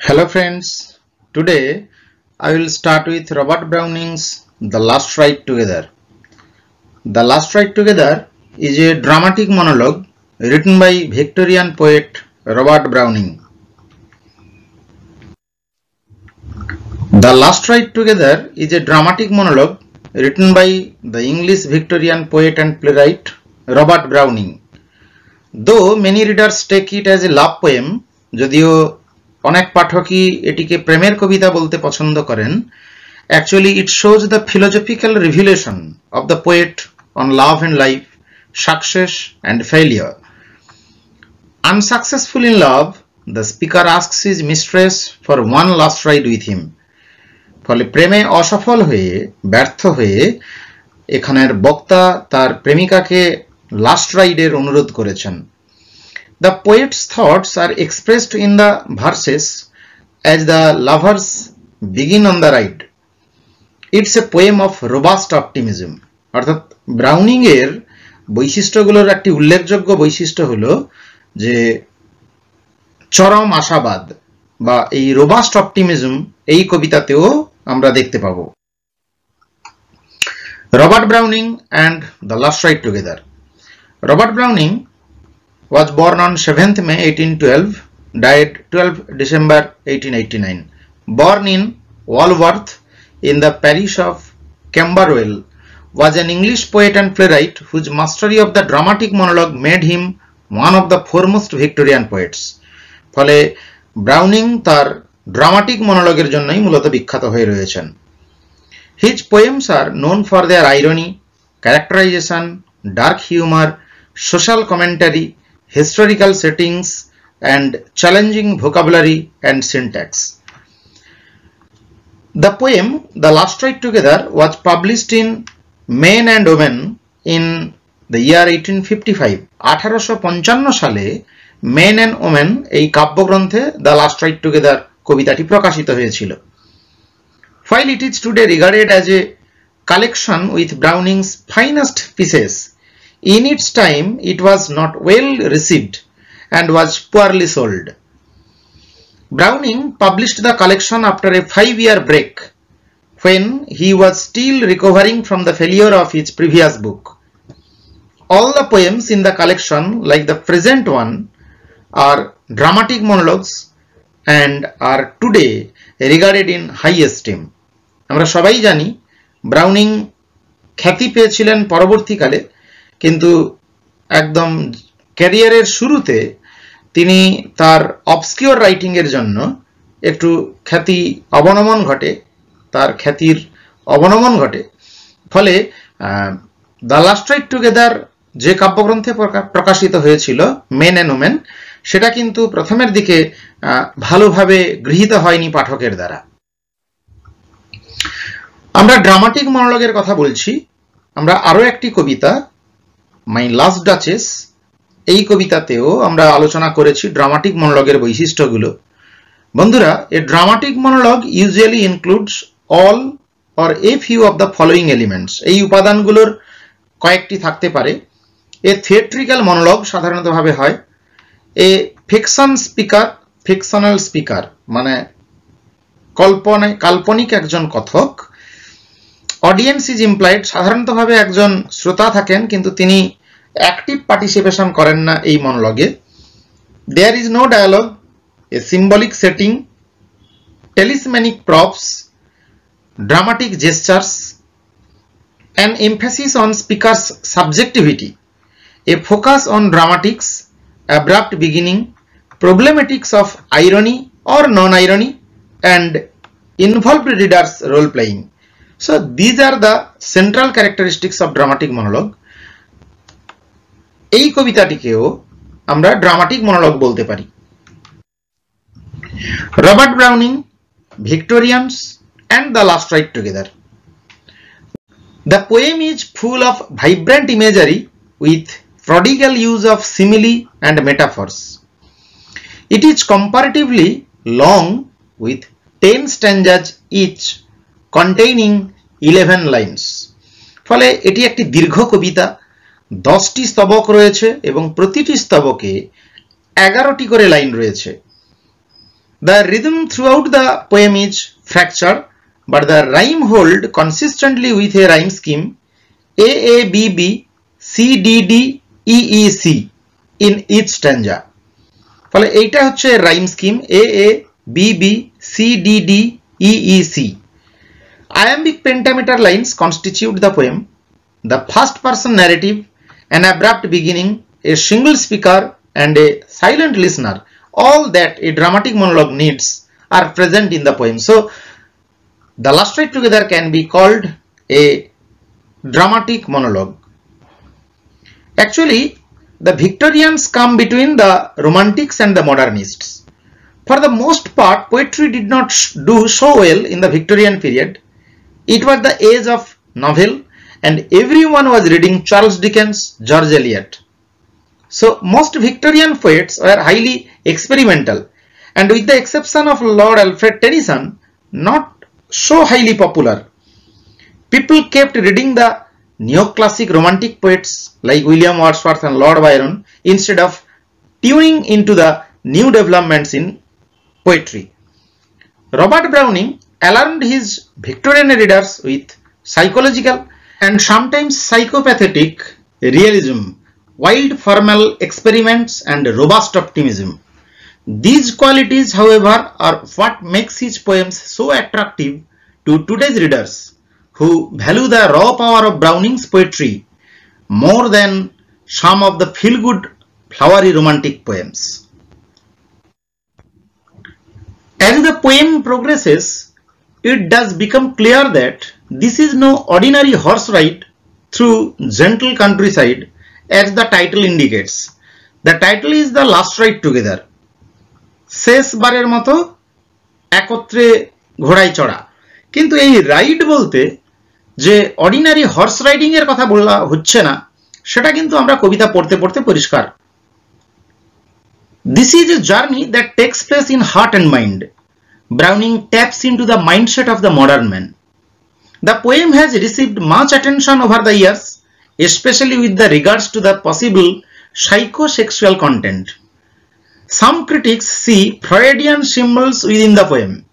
Hello friends, today I will start with Robert Browning's The Last Ride Together. The Last Ride Together is a dramatic monologue written by Victorian poet Robert Browning. The Last Ride Together is a dramatic monologue written by the English Victorian poet and playwright Robert Browning. Though many readers take it as a love poem, যদিও অনেক পাঠকই এটিকে প্রেমের কবিতা বলতে পছন্দ করেন। Actually it shows the philosophical revelation of the poet on love and life success and failure unsuccessful in love the speaker asks his mistress for one last ride with him ফলে প্রেমে অসফল হয়ে, ব্যর্থ হয়ে এখানের বক্তা তার প্রেমিকাকে লাস্ট রাইডের অনুরোধ করেছেন। The poet's thoughts are expressed in the verses as the lovers begin on the ride. It's a poem of robust optimism. অর্থাৎ ব্রাউনিং এর বৈশিষ্ট্যগুলোর একটি উল্লেখযোগ্য বৈশিষ্ট্য হলো যে চরম আশাবাদ বা এই রোবাস্ট অপটিমিজম এই কবিতাতেও আমরা দেখতে পাব Robert Browning and the last ride together Robert Browning was born on 7th May 1812, died 12 December 1889. Born in Walworth in the parish of Camberwell, was an English poet and playwright whose mastery of the dramatic monologue made him one of the foremost Victorian poets. ফলে Browning তার dramatic মনোলগের জন্যই মূলত বিখ্যাত হয়ে রয়েছেন his poems are known for their irony characterisation dark humour social commentary historical settings and challenging vocabulary and syntax. The poem The Last Ride Together was published in Men and Women in the year 1855. আঠারোশো সালে main and women এই কাব্যগ্রন্থে the last ride together কবিতাটি প্রকাশিত হয়েছিল While it is today regarded as a collection with Browning's finest pieces, In its time, it was not well received and was poorly sold. Browning published the collection after a five-year break when he was still recovering from the failure of his previous book. All the poems in the collection, like the present one, are dramatic monologues and are today regarded in high esteem. আমরা সবাই জানি Browning খ্যাতি পেয়েছিলেন পরবর্তীকালে কিন্তু একদম ক্যারিয়ারের শুরুতে তিনি তার অবস্কিওর রাইটিংয়ের জন্য একটু খ্যাতি অবনমন ঘটে, তার খ্যাতির অবনমন ঘটে। ফলে দ্য লাস্ট রাইট টুগেদার যে কাব্যগ্রন্থে প্রকাশিত হয়েছিল মেন অ্যান্ড ওমেন সেটা কিন্তু প্রথমের দিকে ভালোভাবে গৃহীত হয়নি পাঠকের দ্বারা। আমরা ড্রামাটিক মনোলগের কথা বলছি, আমরা আরও একটি কবিতা মাই লাস্ট ডাচেস, এই কবিতাতেও আমরা আলোচনা করেছি ড্রামাটিক মনোলগের বৈশিষ্ট্যগুলো। বন্ধুরা, a dramatic monologue usually includes all or a few of the following elements এই উপাদানগুলোর কয়েকটি থাকতে পারে। এ থিয়েট্রিক্যাল মনোলগ সাধারণতভাবে হয়। A fiction speaker fictional speaker মানে কল্পনায় কাল্পনিক একজন কথক। অডিয়েন্স ইজ ইমপ্লয়েড সাধারণতভাবে একজন শ্রোতা থাকেন, কিন্তু তিনি অ্যাক্টিভ পার্টিসিপেশন করেন না এই মনোলগে there is no dialogue a symbolic setting talismanic props dramatic gestures emphasis on speaker's subjectivity a focus on dramatics abrupt beginning problematics of irony or non irony and involved reader's role playing So, these are the central characteristics of dramatic monologue. এই কবিতাটিকেও আমরা dramatic monologue বলতে পারি। Robert Browning, Victorians and the last ride together the poem is full of vibrant imagery with prodigal use of simile and metaphors. It is comparatively long with 10 stanzas each containing eleven lines ফলে এটি একটি দীর্ঘ কবিতা দশটি স্তবক রয়েছে এবং প্রতিটি স্তবকে এগারোটি করে লাইন রয়েছে The rhythm throughout the poem is fractured, but the rhyme hold consistently with a rhyme scheme A A B B C D D E E C in each stanza. ফলে এইটা হচ্ছে rhyme scheme A A B B C D D E C Iambic pentameter lines constitute the poem. The first person narrative, an abrupt beginning, a single speaker, and a silent listener, all that a dramatic monologue needs are present in the poem. So, the last right together can be called a dramatic monologue. Actually, the Victorians come between the Romantics and the Modernists. For the most part, poetry did not do so well in the Victorian period. It was the age of novel and everyone was reading Charles Dickens, George Eliot. So most Victorian poets were highly experimental and with the exception of Lord Alfred Tennyson, not so highly popular. People kept reading the neoclassic romantic poets like William Wordsworth and Lord Byron instead of tuning into the new developments in poetry. Robert Browning alarmed his Victorian readers with psychological and sometimes psychopathetic realism, wild formal experiments and robust optimism. These qualities, however, are what makes his poems so attractive to today's readers who value the raw power of Browning's poetry more than some of the feel-good flowery romantic poems. As the poem progresses, it does become clear that this is no ordinary horse ride through gentle countryside, as the title indicates. The title is the last ride together. শেষবারের মতো একত্রে ঘোড়ায় চড়া কিন্তু এই ride বলতে যে ordinary horse riding এর কথা বলা হচ্ছে না, সেটা কিন্তু আমরা কবিতা পড়তে পড়তে পরিষ্কার this is a journey that takes place in heart and mind Browning taps into the mindset of the modern man The poem has received much attention over the years, especially with the regards to the possible psychosexual content. Some critics see Freudian symbols within the poem.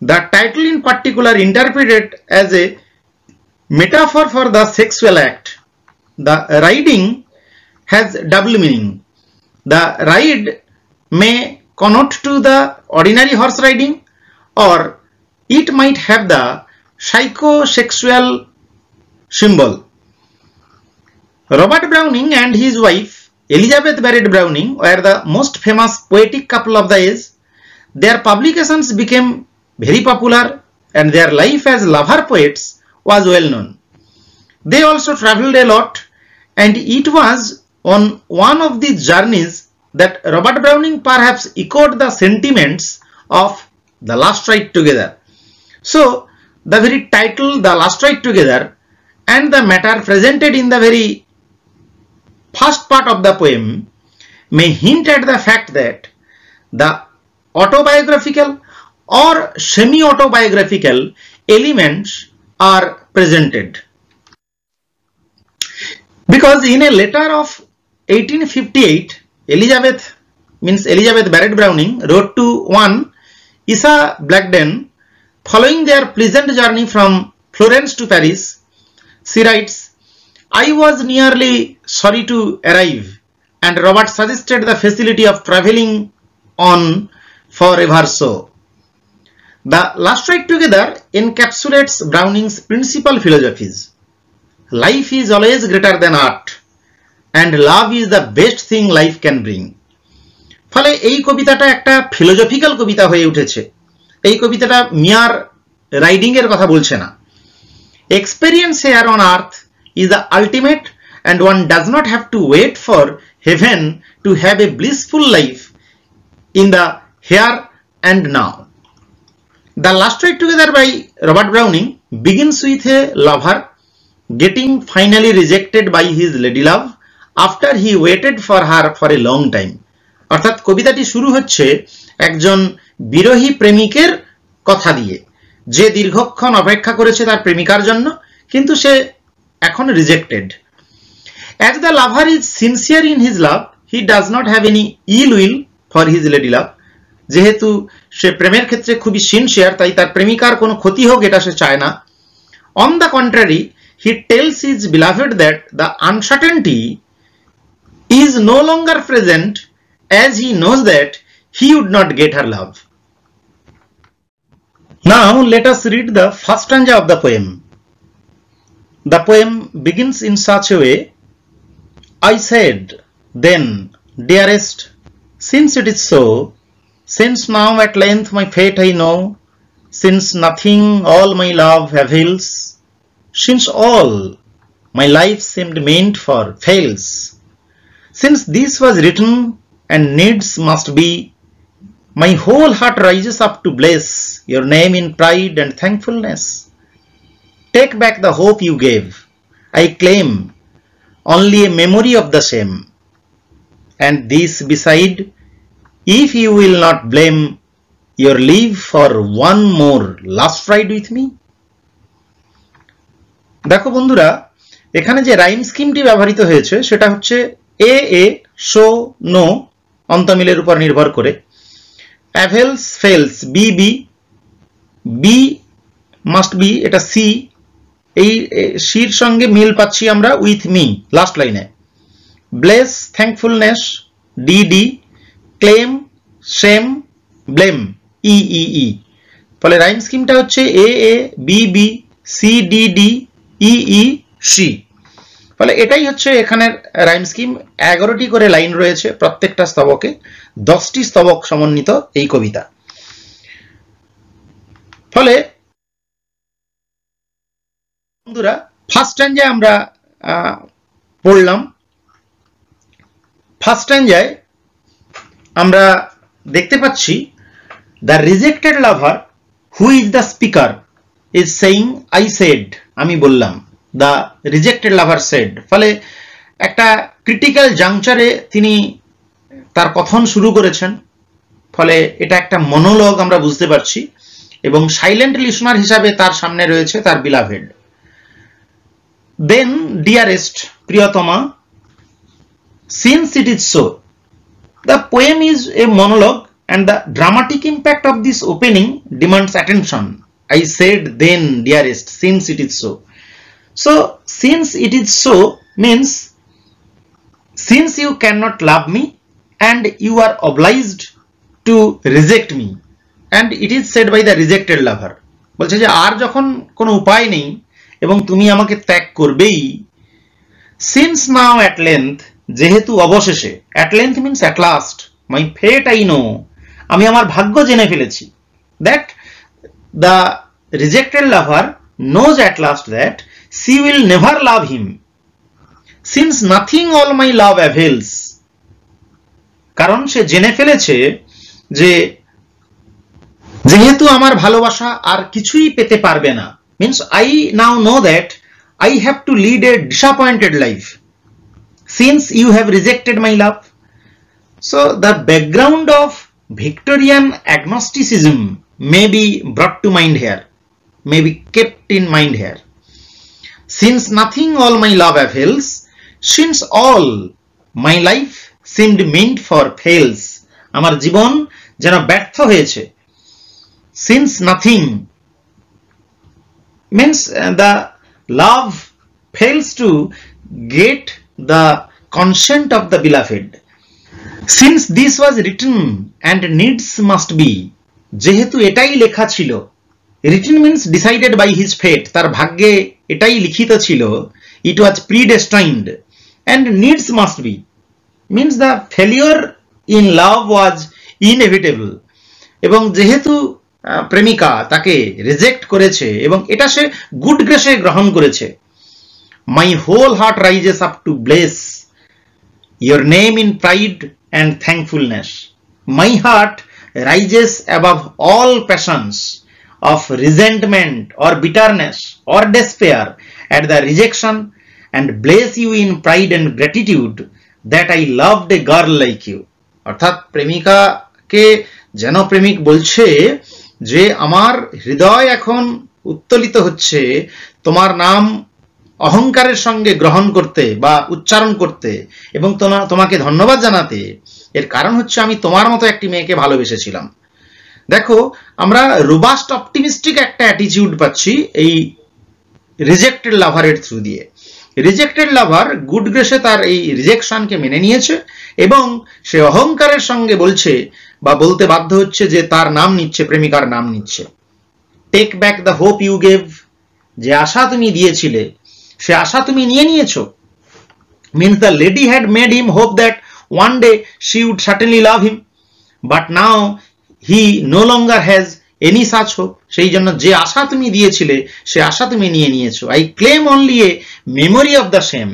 The title in particular interpreted as a metaphor for the sexual act. The riding has double meaning. The ride may connote to the ordinary horse riding or it might have the psychosexual symbol. Robert Browning and his wife Elizabeth Barrett Browning were the most famous poetic couple of the age. Their publications became very popular and their life as lover poets was well known. They also traveled a lot and it was on one of these journeys that Robert Browning perhaps echoed the sentiments of The Last Ride Together. So, the very title The Last Ride Together and the matter presented in the very first part of the poem may hint at the fact that the autobiographical or semi-autobiographical elements are presented. Because in a letter of 1858, Elizabeth means Elizabeth Barrett Browning wrote to one Isa Blackden Following their pleasant journey from Florence to Paris, she writes, I was nearly sorry to arrive and Robert suggested the facility of travelling on forever so. The last ride together encapsulates Browning's principal philosophies. Life is always greater than art and love is the best thing life can bring. ফলে এই কবিতাটা একটা philosophical কবিতা হয়ে উঠেছে এই কবিতাটা মিয়ার riding এর কথা বলছে না। Experience here on earth is the ultimate and one does not have to wait for heaven to have a blissful life in the here and now the last ride together by Robert Browning begins with a lover getting finally rejected by his lady love after he waited for her for a long time অর্থাৎ কবিতাটি শুরু হচ্ছে একজন বিরোহী প্রেমিকের কথা দিয়ে। যে দীর্ঘক্ষণ অপেক্ষা করেছে তার প্রেমিকার জন্য, কিন্তু সে এখন rejected as the lover is sincere in his love he does not have any ill will for his lady love যেহেতু সে প্রেমের ক্ষেত্রে খুবই সিনসিয়ার তাই তার প্রেমিকার কোনো ক্ষতি হোক এটা সে চায় না। On the contrary he tells his beloved that the uncertainty is no longer present as he knows that he would not get her love. Now let us read the first stanza of the poem. The poem begins in such a way I said, then, dearest, since it is so, since now at length my fate I know, since nothing all my love avails, since all my life seemed meant for fails, since this was written and needs must be, my whole heart rises up to bless your name in pride and thankfulness. Take back the hope you gave. I claim only a memory of the same. And this beside, if you will not blame your leave for one more last ride with me. দেখো বন্ধুরা এখানে যে rhyme স্কিমটি ব্যবহৃত হয়েছে সেটা হচ্ছে A A show no অন্তমিলের উপর নির্ভর করে avails fails B B be must be এটা সি এই সির সঙ্গে মিল পাচ্ছি আমরা উইথ মি লাস্ট লাইনে bless thankfulness D D claim same blame E E E ফলে রাইম স্কিমটা হচ্ছে A A B B C D D E E C ফলে এটাই হচ্ছে এখানের রাইম স্কিম এগারোটি করে লাইন রয়েছে প্রত্যেকটা স্তবকে। দশটি স্তবক সমন্বিত এই কবিতা। ফলে বন্ধুরা ফার্স্ট স্ট্যান্ডে আমরা পড়লাম ফার্স্ট স্ট্যান্ডায় আমরা দেখতে পাচ্ছি the rejected lover who is the speaker is saying I said আমি বললাম দ্য রিজেক্টেড লাভার সেড ফলে একটা ক্রিটিক্যাল জাংচারে তিনি তার কথন শুরু করেছেন, ফলে এটা একটা মনোলগ আমরা বুঝতে পারছি। এবং সাইলেন্ট লিসনার হিসাবে তার সামনে রয়েছে তার বিলাভেড দেন ডিয়ারেস্ট প্রিয়তমা since it is so the poem is a monologue and the dramatic impact of this opening demands attention. I said then, dearest, since it is so. So, since it is so means since you cannot love me and you are obliged to reject me and it is said by the rejected lover বলছে যে, আর যখন কোনো উপায় নেই এবং তুমি আমাকে ত্যাগ করবেই সিন্স নাও অ্যাট লেন্থ যেহেতু অবশেষে at length means at last my fate I know আমি আমার ভাগ্য জেনে ফেলেছি that the rejected lover knows at last that she will never love him. Since nothing all my love avails, কারণ সে জেনে ফেলেছে যে যেহেতু আমার ভালোবাসা আর কিছুই পেতে পারবে না means I now know that I have to lead a disappointed life since you have rejected my love so the background of Victorian agnosticism may be brought to mind here, may be kept in mind here. Since nothing all my love avails, since all my life seemed meant for fails, আমার জীবন যেন ব্যর্থ হয়েছে since nothing. Means uh, the love fails to get the consent of the beloved. Since this was written and needs must be যেহেতু এটাই লেখা ছিল written means decided by his fate তার ভাগ্যে এটাই লিখিত ছিল it was predestined and needs must be means the failure in love was inevitable এবং যেহেতু প্রেমিকা তাকে রিজেক্ট করেছে এবং এটা সে গুড গ্রেসে গ্রহণ করেছে my whole heart rises up to bless your name in pride and thankfulness. My heart rises above all passions of resentment or bitterness or despair at the rejection and bless you in pride and gratitude that I loved a girl like you. অর্থাৎ প্রেমিকাকে যেন প্রেমিক বলছে যে আমার হৃদয় এখন উত্তোলিত হচ্ছে, তোমার নাম অহংকারের সঙ্গে গ্রহণ করতে বা উচ্চারণ করতে এবং তোমাকে ধন্যবাদ জানাতে, এর কারণ হচ্ছে আমি তোমার মতো একটি মেয়েকে ভালোবেসেছিলাম। দেখো, আমরা রোবাস্ট অপটিমিস্টিক একটা অ্যাটিটিউড পাচ্ছি এই রিজেক্টেড লাভারের থ্রু দিয়ে। রিজেক্টেড লাভার গুড গ্রেসে তার এই রিজেকশনকে মেনে নিয়েছে এবং সে অহংকারের সঙ্গে বলছে বা বলতে বাধ্য হচ্ছে যে তার নাম নিচ্ছে, প্রেমিকার নাম নিচ্ছে। Take back the hope you gave যে আশা তুমি দিয়েছিলে, সে আশা তুমি নিয়ে নিয়েছো। Means the lady had made him hope that one day she would certainly love him, but now he no longer has any such hope সেই জন্য যে আশা তুমি দিয়েছিলে, সে আশা তুমি নিয়ে নিয়েছো। I claim only a memory of the same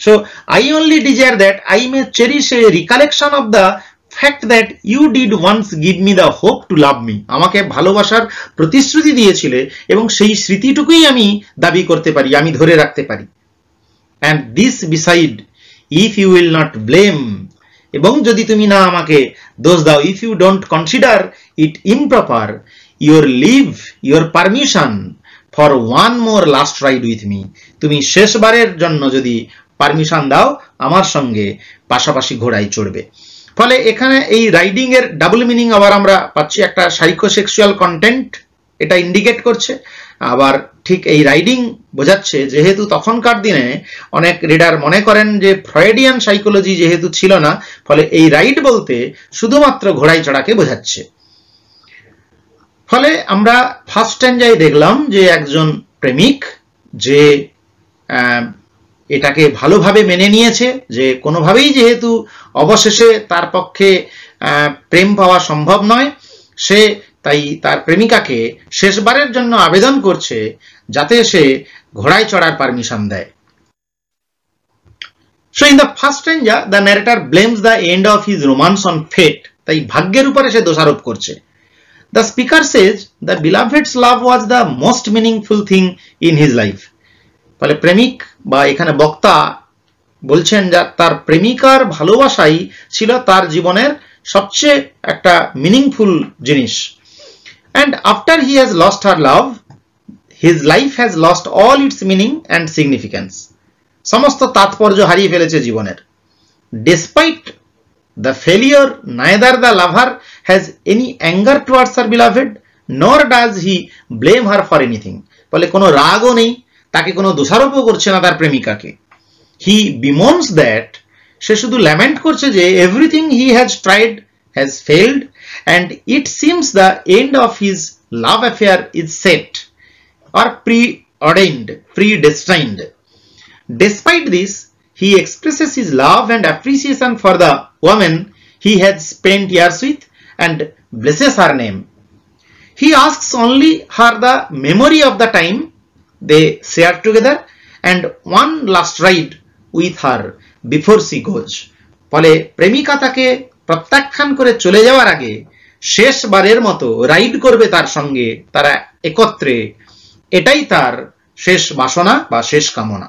so I only desire that I may cherish a recollection of the fact that you did once give me the hope to love me আমাকে ভালোবাসার প্রতিশ্রুতি দিয়েছিলে এবং সেই স্মৃতিটুকুই আমি দাবি করতে পারি, আমি ধরে রাখতে পারি। And this beside if you will not blame এবং যদি তুমি না আমাকে দোষ দাও if you don't consider it improper your leave your permission for one more last ride with me তুমি শেষবারের জন্য যদি পারমিশন দাও, আমার সঙ্গে পাশাপাশি ঘোড়ায় চড়বে। ফলে এখানে এই রাইডিং এর ডাবল মিনিং আবার আমরা পাচ্ছি একটা সাইকোসেক্সুয়াল কন্টেন্ট এটা ইন্ডিকেট করছে। আবার ঠিক এই রাইডিং বোঝাচ্ছে, যেহেতু তখনকার দিনে অনেক রিডার মনে করেন যে ফ্রয়েডিয়ান সাইকোলজি যেহেতু ছিল না, ফলে এই রাইড বলতে শুধুমাত্র ঘোড়ায় চড়াকে বোঝাচ্ছে। ফলে আমরা ফার্স্ট স্ট্যান্ডায় দেখলাম যে একজন প্রেমিক, যে এটাকে ভালোভাবে মেনে নিয়েছে যে কোনোভাবেই যেহেতু অবশেষে তার পক্ষে প্রেম পাওয়া সম্ভব নয়, সে তাই তার প্রেমিকাকে শেষবারের জন্য আবেদন করছে যাতে সে ঘোড়ায় চড়ার পারমিশন দেয়। So in the first stanza the narrator blames the end of his romance on fate তাই ভাগ্যের উপরে সে দোষারোপ করছে। The speaker says the beloved's love was the most meaningful thing in his life তাহলে প্রেমিক বা এখানে বক্তা বলছেন যা তার প্রেমিকার ভালোবাসাই ছিল তার জীবনের সবচেয়ে একটা মিনিংফুল জিনিস। And after he has lost her love his life has lost all its meaning and significance সমস্ত তাৎপর্য হারিয়ে ফেলেছে জীবনের। Despite the failure neither the lover has any anger towards her beloved nor does he blame her for anything ফলে কোনো রাগও নেই তাকে কোনো দোষারোপও করছে না তার প্রেমিকাকে হি বিমন্স দ্যাট সে শুধু ল্যামেন্ট করছে যে everything he has tried has failed and it seems the end of his love affair is set or preordained, predestined. Despite this, he expresses his love and appreciation for the woman he had spent years with and blesses her name. He asks only her the memory of the time they shared together and one last ride with her before she goes. ফলে প্রেমিকা তাকে প্রত্যাখ্যান করে চলে যাওয়ার আগে শেষবারের মতো রাইড করবে তার সঙ্গে তারা একত্রে এটাই তার শেষ বাসনা বা শেষ কামনা.